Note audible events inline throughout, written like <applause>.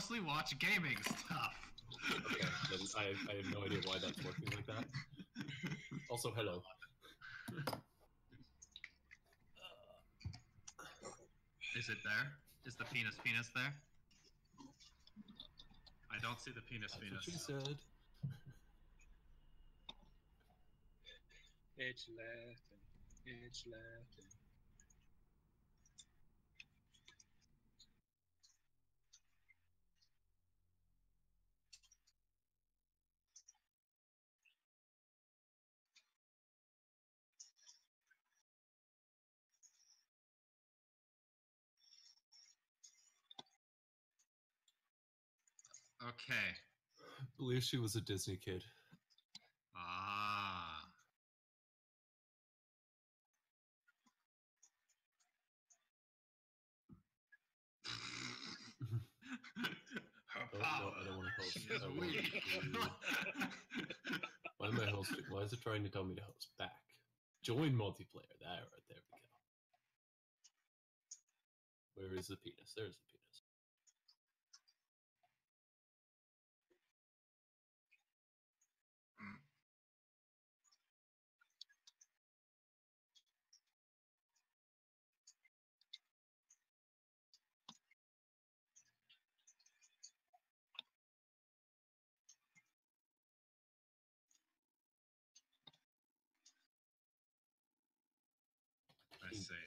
mostly watch gaming stuff. Okay, then I, I have no idea why that's working like that. Also, hello. Uh, is it there? Is the penis penis there? I don't see the penis That's penis. what she said. It's laughing. It's laughing. Okay. I believe she was a Disney kid. Ah. Her Oh, no. I don't wanna host. <laughs> She is I want weak. Why am I hosting? Why is it trying to tell me to host back? Join multiplayer. There, there we go. Where is the penis? There's the penis. I see.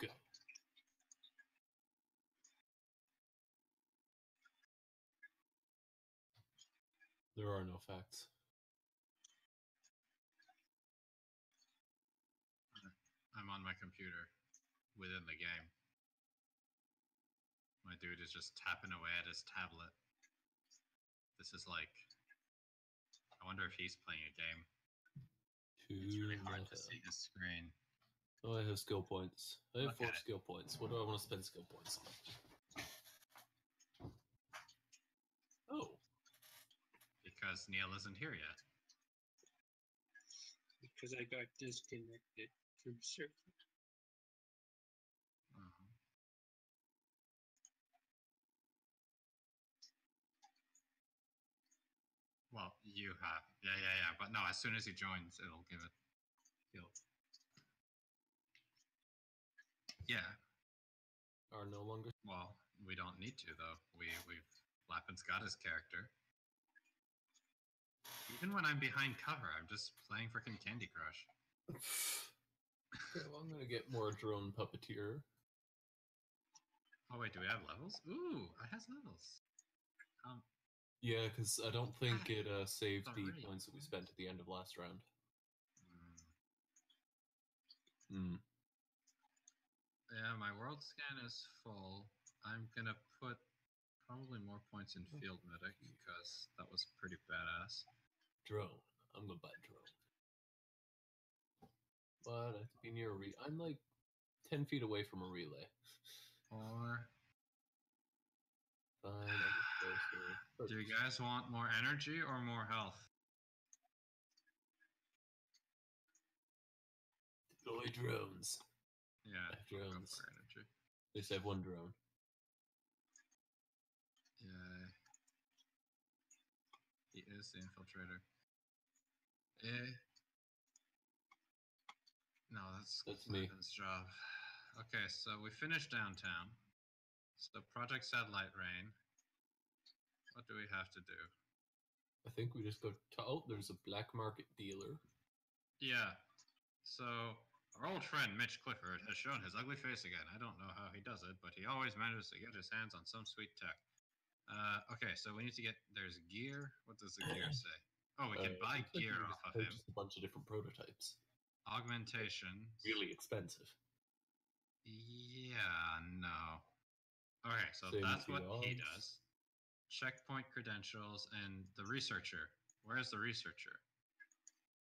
Go. There are no facts. I'm on my computer within the game. My dude is just tapping away at his tablet. This is like. I wonder if he's playing a game. It's really Too hard to see his screen. Oh, I have skill points. I have Look four skill points. What do I want to spend skill points on? Oh, Because Neil isn't here yet. Because I got disconnected from circuit. Uh-huh. Well, you have. Yeah, yeah, yeah. But no, as soon as he joins, it'll give it. Yeah. are no longer. Well, we don't need to though. We we've Lappin's got his character. Even when I'm behind cover, I'm just playing freaking Candy Crush. Okay, well, I'm gonna get more drone puppeteer. Oh wait, do we have levels? Ooh, it has levels. Um, Yeah, because I don't think it uh, saved the already points that we spent at the end of last round. mm, Hmm. yeah, my world scan is full. I'm gonna put probably more points in field medic because that was pretty badass. Drone. I'm gonna buy drone. But I have to be near a re. I'm like ten feet away from a relay. Or Fine. I'll get closer. do you guys want more energy or more health? Deploy drones. Yeah, I go drones. for energy. They just have one drone. Yeah. He is the infiltrator. Eh. No, that's That's me. Lappin's job. Okay, so we finished downtown. So Project Satellite Reign. What do we have to do? I think we just go to. Oh, there's a black market dealer. Yeah. So our old friend Mitch Clifford has shown his ugly face again. I don't know how he does it, but he always manages to get his hands on some sweet tech. Uh, okay, so we need to get. There's gear. What does the gear say? Oh, we can Uh, buy like gear off of him. purchased A bunch of different prototypes. Augmentation. Really expensive. Yeah, no. Okay, so Same that's what he does. Checkpoint credentials and the researcher. Where's the researcher?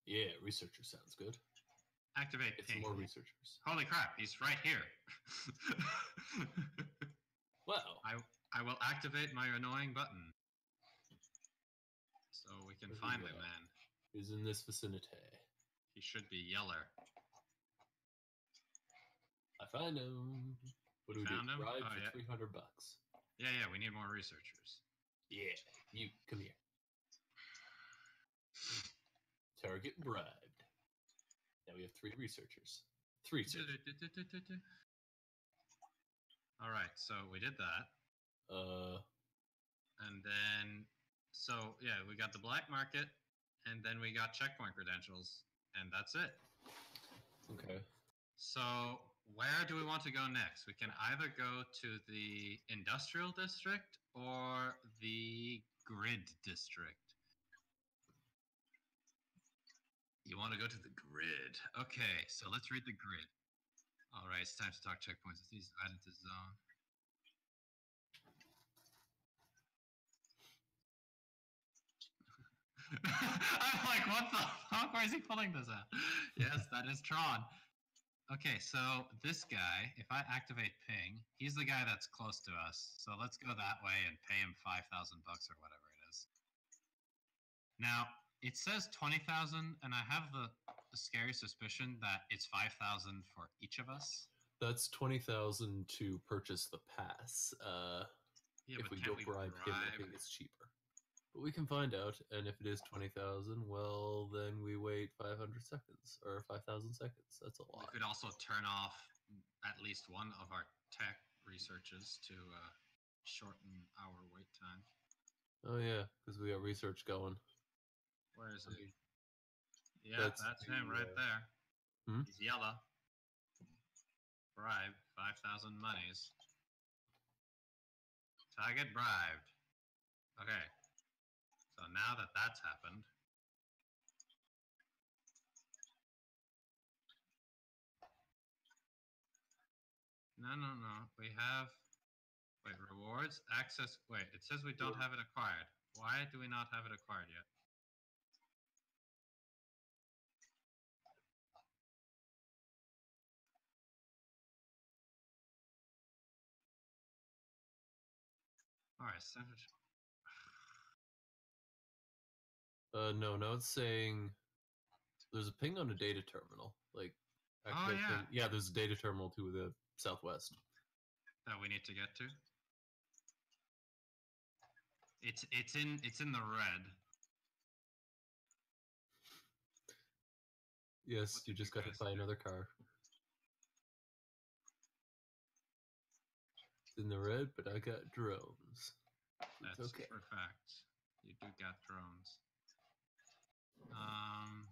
Yeah, researcher sounds good. Activate it's ping. more researchers. Holy crap, he's right here. <laughs> Well, I I will activate my annoying button. So we can find the man. He's in this vicinity. He should be yeller. I find him. What do we do? found him? Bribe Oh, for yeah. 300 bucks. Yeah, yeah, we need more researchers. Yeah. You come here. Target bribed. Now we have three researchers. Three researchers. All right, so we did that, Uh, and then so yeah, we got the black market, and then we got checkpoint credentials, and that's it. okay. So where do we want to go next? We can either go to the industrial district or the grid district. You want to go to the grid. Okay, so let's read the grid. All right, it's time to talk checkpoints. These added to zone. <laughs> I'm like, what the fuck? Where is he pulling this at? Yes, that is Tron. Okay, so this guy, if I activate ping, he's the guy that's close to us. So let's go that way and pay him 5,000 bucks or whatever it is. Now, it says 20,000 and I have the, the scary suspicion that it's 5,000 for each of us. That's 20,000 to purchase the pass. Uh, Yeah, if we go bribe him, I think it's cheaper. But we can find out, and if it is 20,000, well, then we wait 500 seconds, or 5,000 seconds. That's a lot. We could also turn off at least one of our tech researches to uh, shorten our wait time. Oh, yeah, because we got research going. Where is it? Yeah, That's that's, him right uh, there. Hmm? He's yellow. Bribe, 5,000 monies. Target bribed. Okay. So now that that's happened. No, no, no. We have. Wait, rewards? Access. Wait, it says we don't have it acquired. Why do we not have it acquired yet? Alright, Savage. Uh, no, no, it's saying there's a ping on a data terminal. Like, Oh, yeah. yeah, there's a data terminal to the southwest. that we need to get to. It's it's in it's in the red. Yes, What you just you got to buy another car. It's in the red, but I got drones. That's okay. for fact. You do got drones. Um.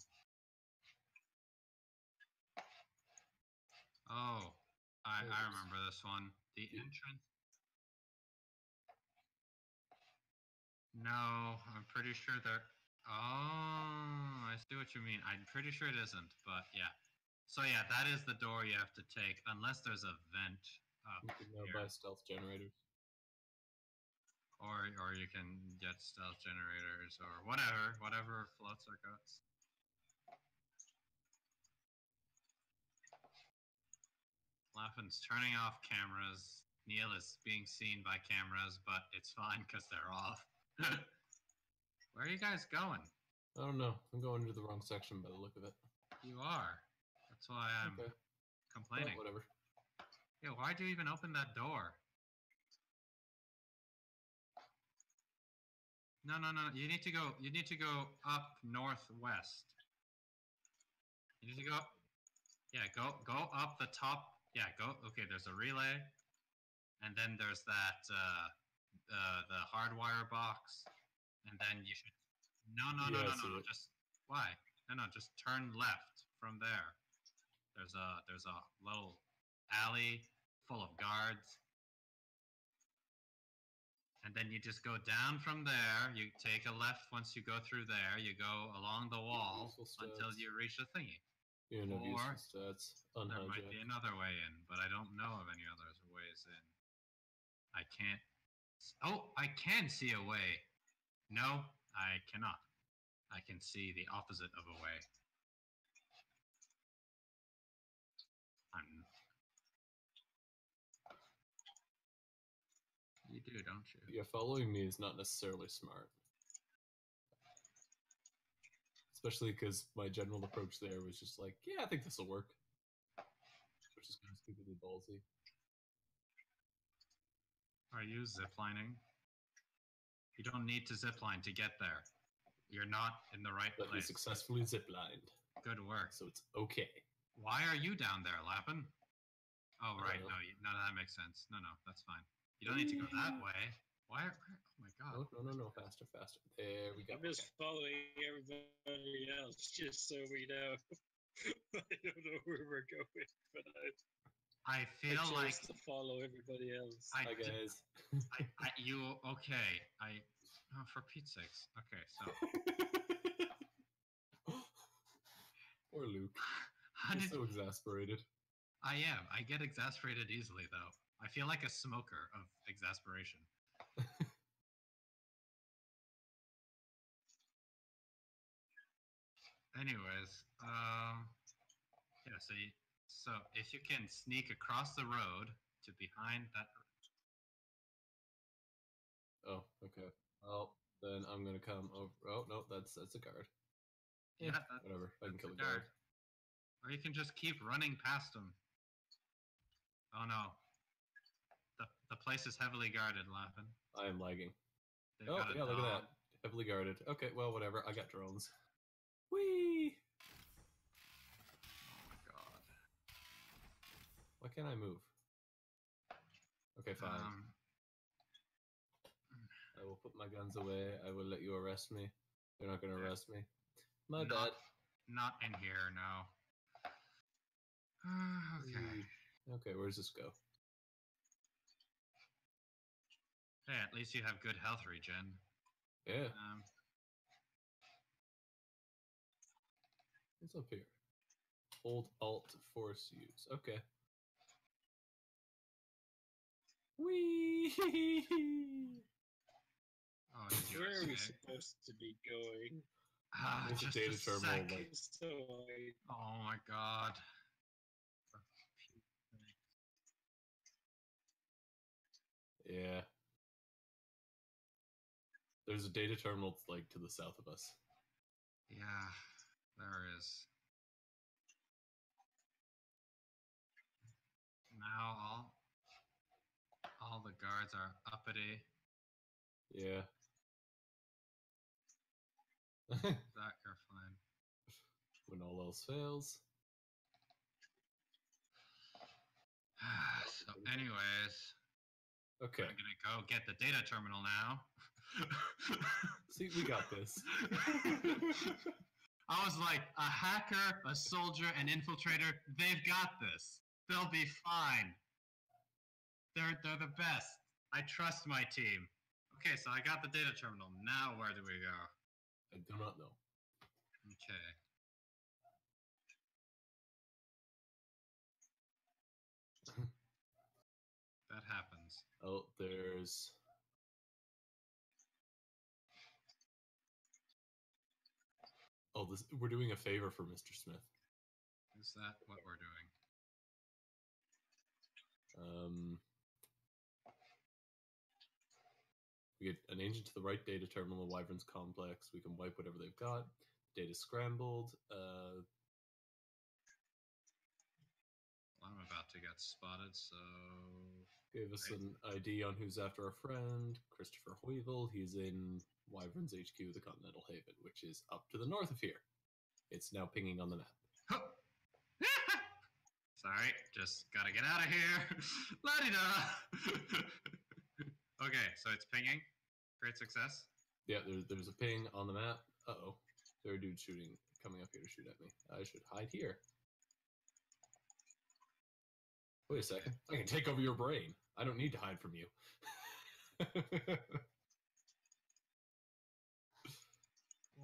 Oh, I I remember this one. The entrance. No, I'm pretty sure they're. Oh, I see what you mean. I'm pretty sure it isn't, but yeah. So yeah, that is the door you have to take, unless there's a vent up You can now here. buy stealth generators. Or or you can get stealth generators or whatever, whatever floats our guts. Lappin's turning off cameras. Neil is being seen by cameras, but it's fine because they're off. <laughs> Where are you guys going? I don't know. I'm going to the wrong section by the look of it. You are. That's why I'm okay. Well, complaining. whatever. Yeah, why'd you even open that door? No, no, no. You need to go. You need to go up northwest. You need to go. Yeah, go go up the top. Yeah, go. Okay, there's a relay, and then there's that uh, uh, the hardwire box, and then you should. No, no, no, Yeah, no, no, no. Just why? No, no. Just turn left from there. There's a there's a little alley full of guards. And then you just go down from there. You take a left once you go through there. You go along the wall until you reach the thingy. You know, Or- stats. There might be another way in, but I don't know of any other ways in. I can't. Oh, I can see a way. No, I cannot. I can see the opposite of a way. I'm. You do, don't you? Yeah, following me is not necessarily smart. Especially because my general approach there was just like, yeah, I think this will work. Which is kind of stupidly ballsy. Are you ziplining? You don't need to zipline to get there. You're not in the right But place. successfully ziplined, Good work. so it's okay. Why are you down there, Lappin? Oh, right. No, you, no, that makes sense. No, no, that's fine. You don't need to go that way. Why? Are, oh my god. No, no, no, no, faster, faster. There we go. I'm just following everybody else, just so we know. <laughs> I don't know where we're going, but I, I I feel chose like to follow everybody else. I, Hi guys. I, I, you okay? I, oh, for Pete's sakes. Okay, so <laughs> Poor Luc. <sighs> how He's did so exasperated. I am? I get exasperated easily, though. I feel like a smoker of exasperation. <laughs> Anyways, um, yeah. So, you, so if you can sneak across the road to behind that, Oh, okay. Well, then I'm gonna come over. Oh no, that's that's a guard. yeah, Yeah, that, Whatever. I can kill the guard. or you can just keep running past them. Oh no, the the place is heavily guarded, Lappin. I am lagging. They've Oh yeah, look at that. Heavily guarded. Okay, well whatever. I got drones. Whee! Oh my god. Why can't I move? Okay, fine. Um, I will put my guns away. I will let you arrest me. You're not gonna arrest me. My not, bad. Not in here, no. <sighs> okay. Okay, where's this go? Hey, at least you have good health regen. Yeah, Um, it's up here. Hold Alt force use. Okay. Whee! <laughs> oh, Where are we supposed to be going? Ah, There's a just data a terminal, sec. like- So Oh my god. For Pete's sake. yeah. There's a data terminal like to the south of us. Yeah, there is. Now all all the guards are uppity. Yeah. <laughs> That you're fine. when all else fails. <sighs> so, anyways, Okay. I'm gonna go get the data terminal now. <laughs> See, we got this. <laughs> I was like, a hacker, a soldier, an infiltrator, they've got this. They'll be fine. They're they're the best. I trust my team. Okay, so I got the data terminal. Now where do we go? I do not know. Okay. <laughs> that happens. Oh, there's. Oh, this we're doing a favor for Mr. Smith. Is that what we're doing? Um, we get an agent to the right data terminal, the Wyvern's complex. We can wipe whatever they've got. Data scrambled. Uh, I'm about to get spotted, so gave us an ID on who's after our friend, Christopher Hoyvel. He's in Wyvern's HQ, the Continental Haven, which is up to the north of here. It's now pinging on the map. <laughs> Sorry, just gotta get out of here. La di da. okay, so it's pinging. Great success. Yeah, there's there's a ping on the map. Uh oh, there are dudes shooting, coming up here to shoot at me. I should hide here. Wait a second, I can take over your brain. I don't need to hide from you. <laughs>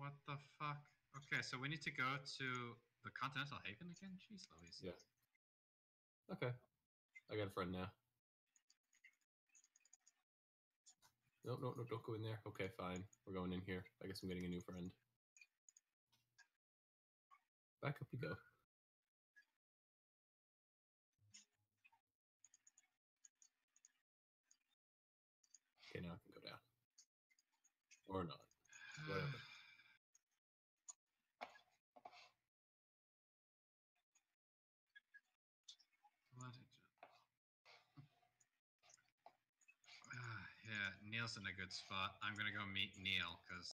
What the fuck? Okay, so we need to go to the Continental Haven again? Jeez Louise. Yeah. okay, I got a friend now. No, no, no, don't go in there. Okay, fine. We're going in here. I guess I'm getting a new friend. Back up you go. Okay, now I can go down. Or not. Whatever. Let it ju- Ah. Neil's in a good spot. I'm gonna go meet Neil because